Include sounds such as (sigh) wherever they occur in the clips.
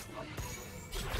Let's go.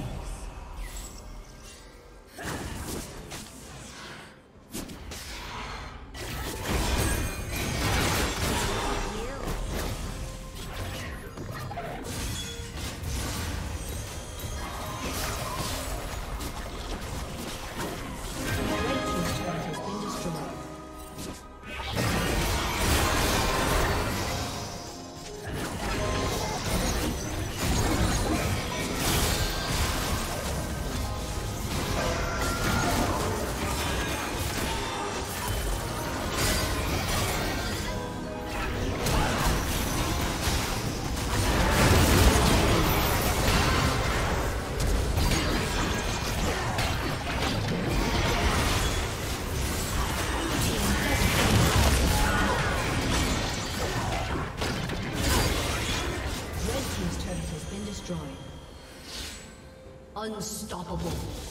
Unstoppable.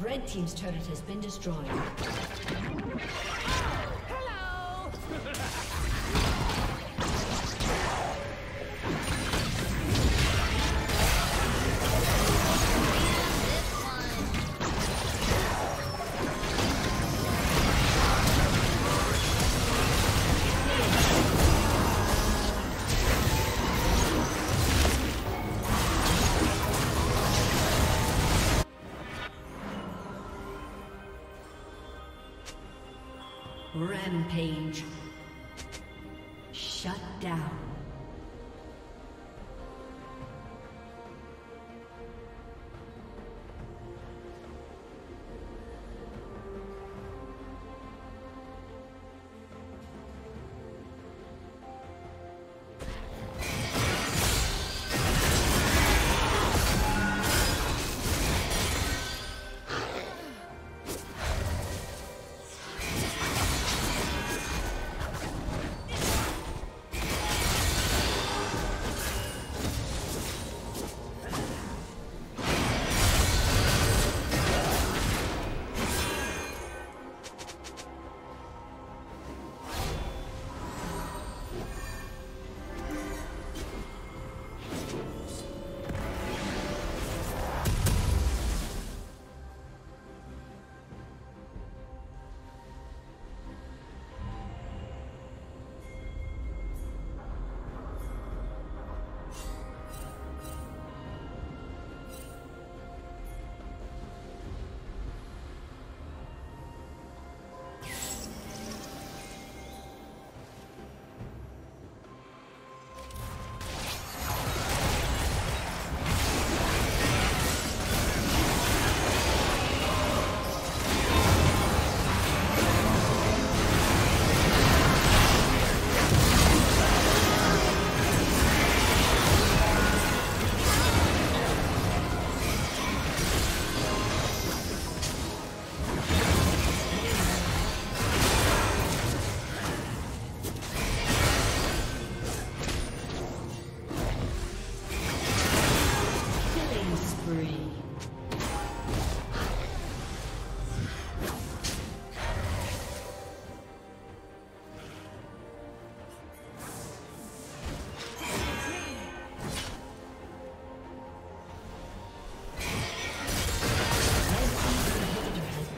Red Team's turret has been destroyed. Rampage. (laughs)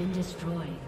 destroyed.